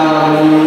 Amen.